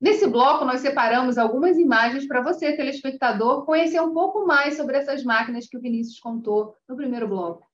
Nesse bloco, nós separamos algumas imagens para você, telespectador, conhecer um pouco mais sobre essas máquinas que o Vinícius contou no primeiro bloco.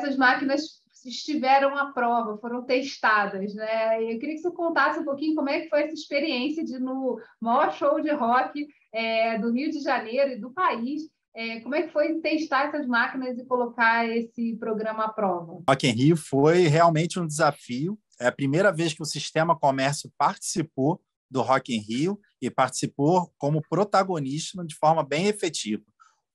Essas máquinas estiveram à prova, foram testadas, né? Eu queria que você contasse um pouquinho como é que foi essa experiência de no maior show de rock é, do Rio de Janeiro e do país, é, como é que foi testar essas máquinas e colocar esse programa à prova? Rock in Rio foi realmente um desafio. É a primeira vez que o Sistema Comércio participou do Rock in Rio e participou como protagonista de forma bem efetiva.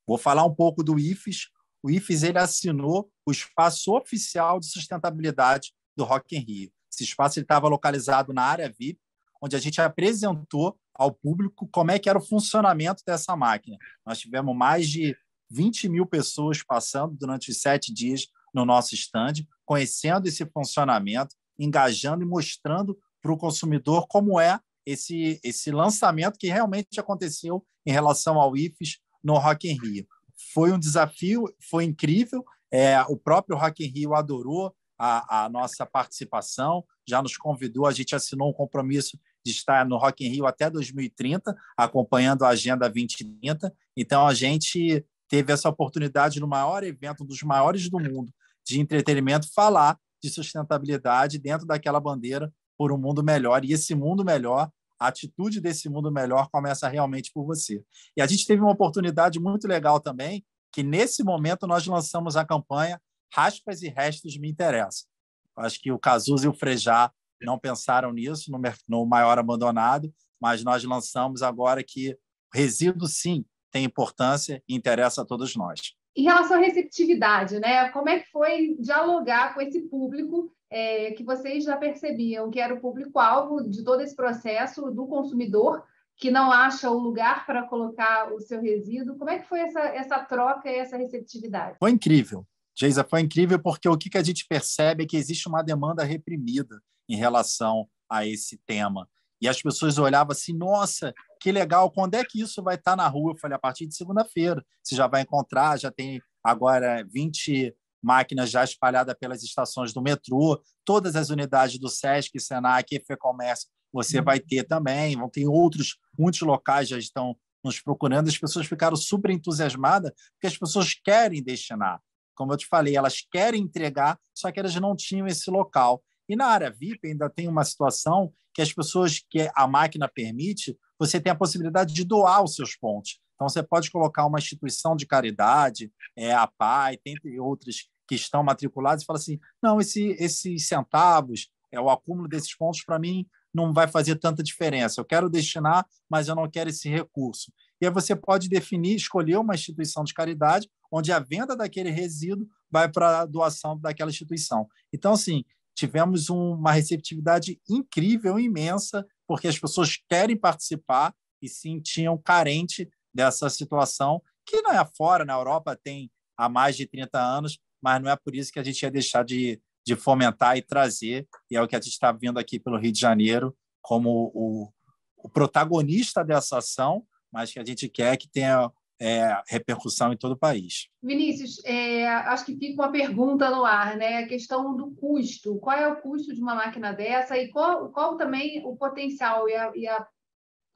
Vou falar um pouco do IFES, o IFES ele assinou o espaço oficial de sustentabilidade do Rock in Rio. Esse espaço estava localizado na área VIP, onde a gente apresentou ao público como é que era o funcionamento dessa máquina. Nós tivemos mais de 20 mil pessoas passando durante os sete dias no nosso stand, conhecendo esse funcionamento, engajando e mostrando para o consumidor como é esse, esse lançamento que realmente aconteceu em relação ao IFES no Rock in Rio foi um desafio, foi incrível. É, o próprio Rock in Rio adorou a, a, nossa participação, já nos convidou, a gente assinou um compromisso de estar no Rock in Rio até 2030, acompanhando a Agenda 2030. Então, a gente teve essa oportunidade no maior evento, um dos maiores do mundo, de entretenimento, falar de sustentabilidade dentro daquela bandeira por um mundo melhor. E esse mundo melhor a atitude desse mundo melhor começa realmente por você. E a gente teve uma oportunidade muito legal também, que nesse momento nós lançamos a campanha Raspas e Restos Me Interessam. Acho que o Cazuza e o Frejá não pensaram nisso no, no maior abandonado, mas nós lançamos agora que resíduo, sim, tem importância e interessa a todos nós. Em relação à receptividade, né? como é que foi dialogar com esse público é, que vocês já percebiam que era o público-alvo de todo esse processo do consumidor que não acha o lugar para colocar o seu resíduo. Como é que foi essa, essa troca e essa receptividade? Foi incrível. Geisa, foi incrível porque o que, a gente percebe é que existe uma demanda reprimida em relação a esse tema. E as pessoas olhavam assim, nossa, que legal, quando é que isso vai estar na rua? Eu falei, a partir de segunda-feira. Você já vai encontrar, já tem agora 20 máquinas já espalhadas pelas estações do metrô, todas as unidades do SESC, SENAC FEComércio você vai ter também, vão ter outros, muitos locais já estão nos procurando, as pessoas ficaram super entusiasmadas, porque as pessoas querem destinar. Como eu te falei, elas querem entregar, só que elas não tinham esse local. E na área VIP ainda tem uma situação que as pessoas que a máquina permite, você tem a possibilidade de doar os seus pontos. Então, você pode colocar uma instituição de caridade, é, a PAI, tem outras que estão matriculados e fala assim: não, esse, esses centavos, é o acúmulo desses pontos, para mim, não vai fazer tanta diferença. Eu quero destinar, mas eu não quero esse recurso. E aí você pode definir, escolher uma instituição de caridade, onde a venda daquele resíduo vai para a doação daquela instituição. Então, assim, tivemos uma receptividade incrível, imensa, porque as pessoas querem participar e sentiam carente dessa situação, que não é fora, na Europa tem há mais de 30 anos, mas não é por isso que a gente ia deixar de, de fomentar e trazer, e é o que a gente está vendo aqui pelo Rio de Janeiro como o, o protagonista dessa ação, mas que a gente quer que tenha é, repercussão em todo o país. Vinícius, é, acho que fica uma pergunta no ar, né? A questão do custo. Qual é o custo de uma máquina dessa e qual, qual também o potencial e a, e a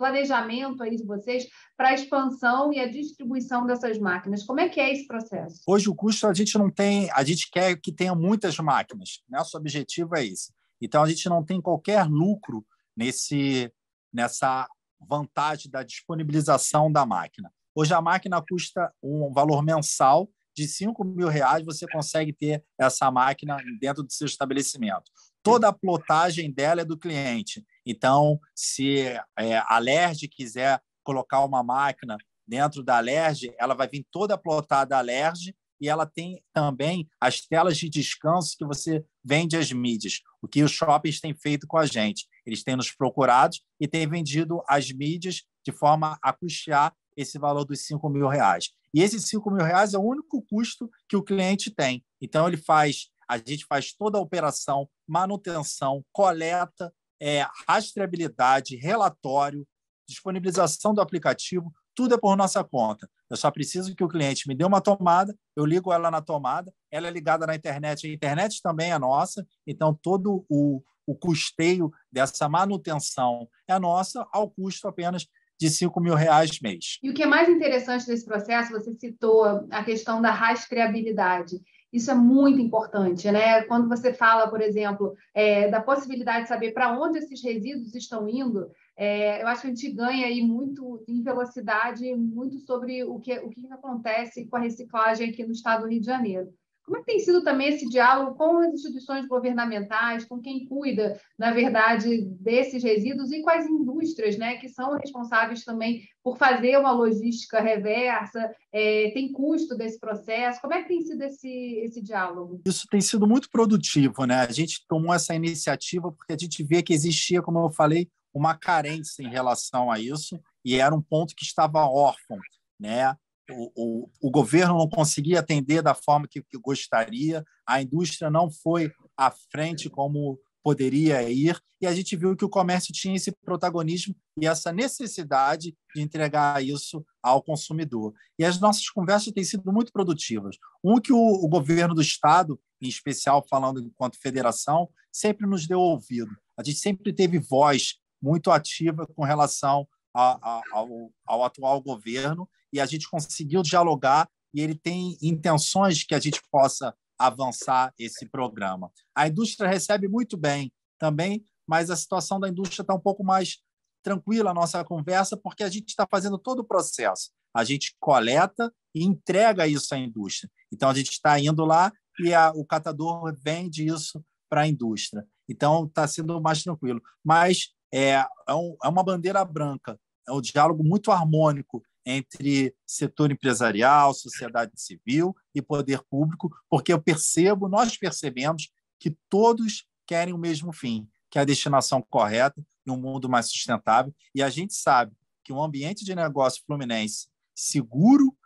planejamento aí de vocês para a expansão e a distribuição dessas máquinas? Como é que é esse processo? Hoje o custo a gente não tem, a gente quer que tenha muitas máquinas, nosso objetivo é esse. Então a gente não tem qualquer lucro nesse nessa vantagem da disponibilização da máquina. Hoje a máquina custa um valor mensal de 5 mil reais, você consegue ter essa máquina dentro do seu estabelecimento. Toda a plotagem dela é do cliente. Então, se é, a Lerge quiser colocar uma máquina dentro da Lerge, ela vai vir toda plotada a Lerge e ela tem também as telas de descanso que você vende as mídias. O que os shoppings têm feito com a gente? Eles têm nos procurado e têm vendido as mídias de forma a custear esse valor dos 5 mil reais. E esses 5 mil reais é o único custo que o cliente tem. Então, ele faz, a gente faz toda a operação, manutenção, coleta, é, rastreabilidade, relatório, disponibilização do aplicativo, tudo é por nossa conta. Eu só preciso que o cliente me dê uma tomada, eu ligo ela na tomada, ela é ligada na internet, a internet também é nossa, então todo o, o custeio dessa manutenção é nossa, ao custo apenas de 5 mil reais mês. E o que é mais interessante desse processo, você citou a questão da rastreabilidade. Isso é muito importante, né? Quando você fala, por exemplo, é, da possibilidade de saber para onde esses resíduos estão indo, é, eu acho que a gente ganha aí muito em velocidade, muito sobre o que, o que acontece com a reciclagem aqui no estado do Rio de Janeiro. Como é que tem sido também esse diálogo com as instituições governamentais, com quem cuida, na verdade, desses resíduos e as indústrias, né, que são responsáveis também por fazer uma logística reversa, é, tem custo desse processo? Como é que tem sido esse, esse diálogo? Isso tem sido muito produtivo, né? A gente tomou essa iniciativa porque a gente vê que existia, como eu falei, uma carência em relação a isso e era um ponto que estava órfão, né? O, o, governo não conseguia atender da forma que, que gostaria, a indústria não foi à frente como poderia ir, e a gente viu que o comércio tinha esse protagonismo e essa necessidade de entregar isso ao consumidor. E as nossas conversas têm sido muito produtivas. Um que o, o governo do Estado, em especial falando enquanto federação, sempre nos deu ouvido. A gente sempre teve voz muito ativa com relação a, a, ao, ao atual governo e a gente conseguiu dialogar e ele tem intenções que a gente possa avançar esse programa. A indústria recebe muito bem também, mas a situação da indústria está um pouco mais tranquila a nossa conversa, porque a gente está fazendo todo o processo. A gente coleta e entrega isso à indústria. Então, a gente está indo lá e a, o catador vende isso para a indústria. Então, está sendo mais tranquilo. Mas é, é, um, é uma bandeira branca, é um diálogo muito harmônico entre setor empresarial, sociedade civil e poder público, porque eu percebo, nós percebemos que todos querem o mesmo fim, que é a destinação correta e um mundo mais sustentável. E a gente sabe que um ambiente de negócio fluminense seguro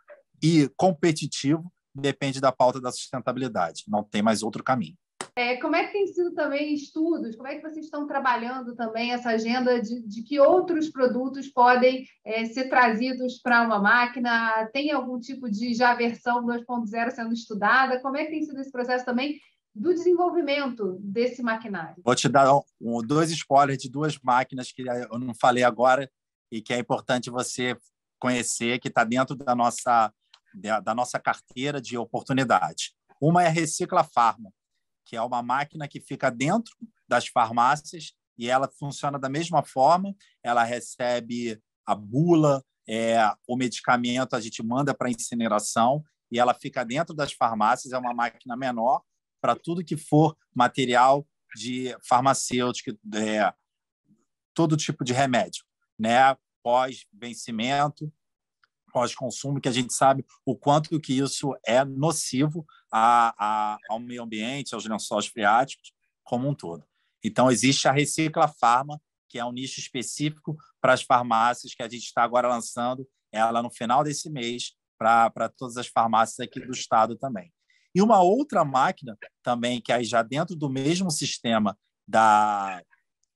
e competitivo depende da pauta da sustentabilidade. Não tem mais outro caminho. É, como é que tem sido também estudos? Como é que vocês estão trabalhando também essa agenda de, de que outros produtos podem é, ser trazidos para uma máquina? Tem algum tipo de já versão 2.0 sendo estudada? Como é que tem sido esse processo também do desenvolvimento desse maquinário? Vou te dar um, dois spoilers de duas máquinas que eu não falei agora e que é importante você conhecer, que está dentro da nossa, da nossa carteira de oportunidade. Uma é a Recicla Farma que é uma máquina que fica dentro das farmácias e ela funciona da mesma forma. Ela recebe a bula, é, o medicamento, a gente manda para incineração e ela fica dentro das farmácias. É uma máquina menor para tudo que for material de farmacêutico, é, todo tipo de remédio, né? Pós-vencimento, pós-consumo, que a gente sabe o quanto que isso é nocivo a, a, ao meio ambiente, aos lençóis freáticos, como um todo. Então, existe a Recicla Farma, que é um nicho específico para as farmácias, que a gente está agora lançando ela no final desse mês para todas as farmácias aqui do estado também. E uma outra máquina também, que aí já dentro do mesmo sistema da,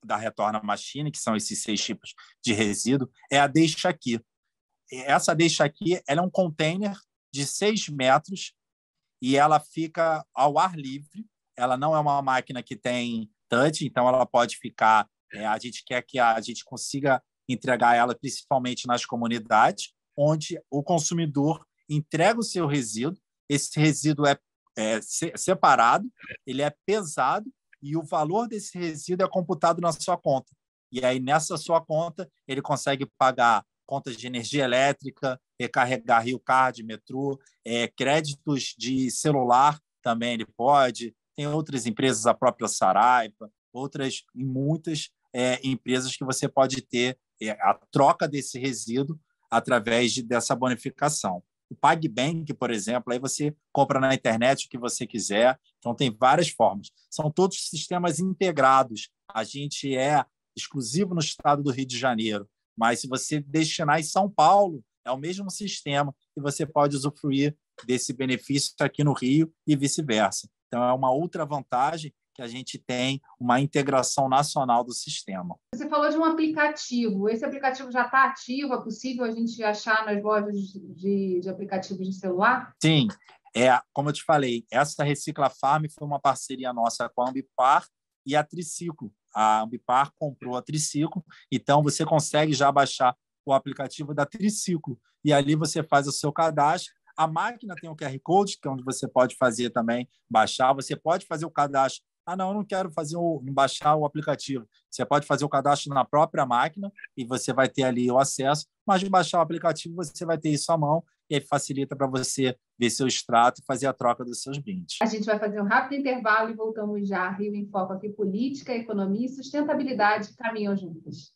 da Retorna Machine, que são esses seis tipos de resíduo, é a Deixa Aqui essa deixa aqui ela é um container de 6 metros e ela fica ao ar livre. Ela não é uma máquina que tem touch, então ela pode ficar. É, a gente quer que a gente consiga entregar ela principalmente nas comunidades, onde o consumidor entrega o seu resíduo. Esse resíduo é, é separado, ele é pesado e o valor desse resíduo é computado na sua conta. E aí, nessa sua conta, ele consegue pagar contas de energia elétrica, recarregar Rio Card, metrô, é, créditos de celular também ele pode. Tem outras empresas, a própria Saraiva, outras e muitas é, empresas que você pode ter é, a troca desse resíduo através de, dessa bonificação. o PagBank, por exemplo, aí você compra na internet o que você quiser. Então, tem várias formas. São todos sistemas integrados. A gente é exclusivo no estado do Rio de Janeiro, mas se você destinar em São Paulo, é o mesmo sistema e você pode usufruir desse benefício aqui no Rio e vice-versa. Então, é uma outra vantagem que a gente tem uma integração nacional do sistema. Você falou de um aplicativo. Esse aplicativo já está ativo? É possível a gente achar nas lojas de, de aplicativos de celular? Sim. É, como eu te falei, essa Recicla Farm foi uma parceria nossa com a Ambipar e a Triciclo. A Ambipar comprou a Triciclo, então você consegue já baixar o aplicativo da Triciclo e ali você faz o seu cadastro a máquina tem o QR Code, que é onde você pode fazer também, baixar. Você pode fazer o cadastro. Ah, não, eu não quero fazer o, baixar o aplicativo. Você pode fazer o cadastro na própria máquina e você vai ter ali o acesso. Mas de baixar o aplicativo, você vai ter isso à mão e aí facilita para você ver seu extrato e fazer a troca dos seus brindes. A gente vai fazer um rápido intervalo e voltamos já. Rio em Foco aqui, política, economia e sustentabilidade caminham juntos.